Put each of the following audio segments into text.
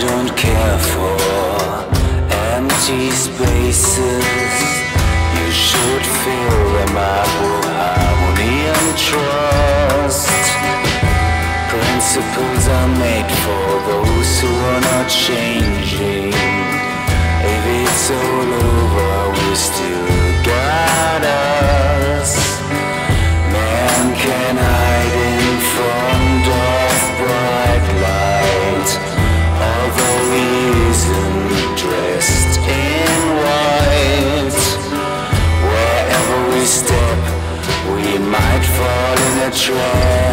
don't care for empty spaces. You should fill them up with harmony and trust. Principles are made for those who are not changing. Fall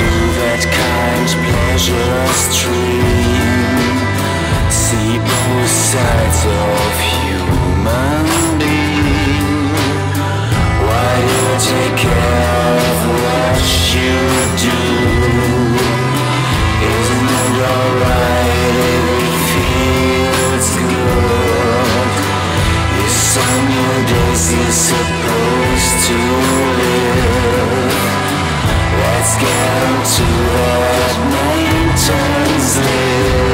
Into that kind pleasure stream. See both sides of human being. Why you take care of what you do? Isn't it alright if it feels good? Yes, on your days you're supposed to live. On to that maintenance list.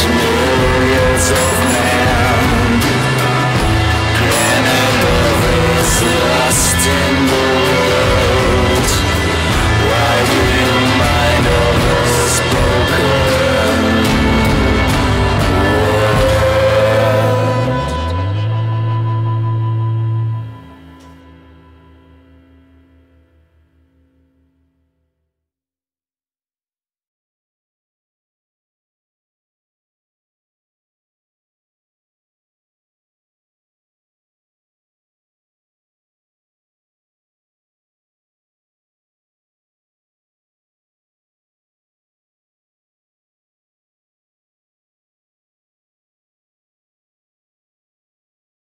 millions of men.